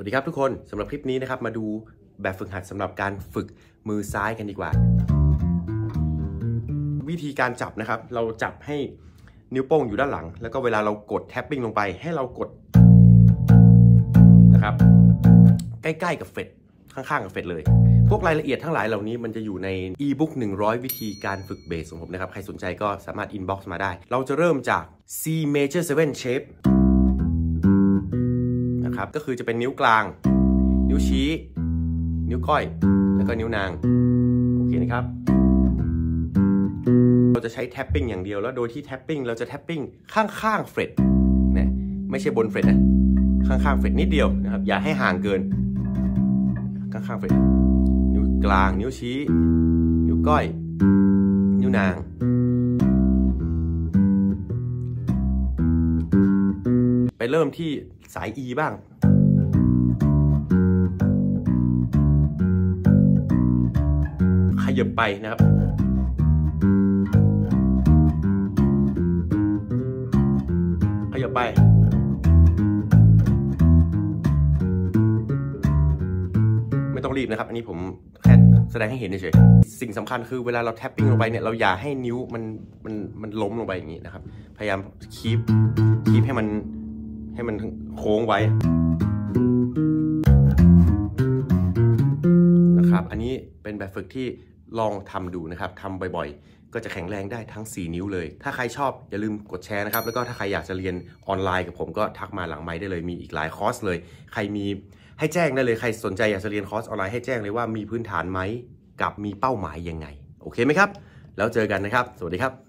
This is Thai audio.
วัสดีครับทุกคนสำหรับคลิปนี้นะครับมาดูแบบฝึกหัดสำหรับการฝึกมือซ้ายกันดีกว่า วิธีการจับนะครับ เราจับให้นิ้วโป้งอยู่ด้านหลัง แล้วก็เวลาเรากดแท็ปปิ้งลงไป ให้เรากดนะครับ ใกล้ๆกับเฟดข้างๆกับเฟดเลย พวกรายละเอียดทั้งหลายเหล่านี้มันจะอยู่ใน e-book 100 วิธีการฝึกเบสของผมนะครับ ใครสนใจก็สามารถ inbox มาได้ เราจะเริ่มจาก C major 7 shape นะครับ ก็คือจะเป็นนิ้วกลาง นิ้วชี้ นิ้วก้อย แล้วก็นิ้วนาง โอเคนะครับ เราจะใช้แท็ปปิ้งอย่างเดียว แล้วโดยที่แท็ปปิ้งเราจะแท็ปปิ้งข้างๆเฟรดนะไม่ใช่บนเฟรดนะ ข้างๆเฟรดนิดเดียวนะครับ อย่าให้ห่างเกิน ข้างๆเฟรดนิ้วกลาง นิ้วชี้ นิ้วก้อย นิ้วนาง ไปเริ่มที่สาย E บ้าง ขยับไปนะครับ ขยับไป ไม่ต้องรีบนะครับ อันนี้ผมแค่แสดงให้เห็นเฉยสิ่งสำคัญคือเวลาเราแท็ปปิ้งลงไปเนี่ยเราอย่าให้นิ้วมันมันมันล้มลงไปอย่างนี้นะครับ พยายามคีปคีปให้มัน ให้มันโค้งไว้นะครับ อันนี้เป็นแบบฝึกที่ลองทำดูนะครับทำบ่อยๆ ก็จะแข็งแรงได้ทั้ง 4 นิ้วเลย ถ้าใครชอบอย่าลืมกดแชร์นะครับ แล้วก็ถ้าใครอยากจะเรียนออนไลน์กับผมก็ทักมาหลังไมค์ได้เลย มีอีกหลายคอร์สเลย ใครมีให้แจ้งได้เลย ใครสนใจอยากจะเรียนคอร์สออนไลน์ให้แจ้งเลยว่ามีพื้นฐานไหม กับมีเป้าหมายยังไง โอเคไหมครับ แล้วเจอกันนะครับ สวัสดีครับ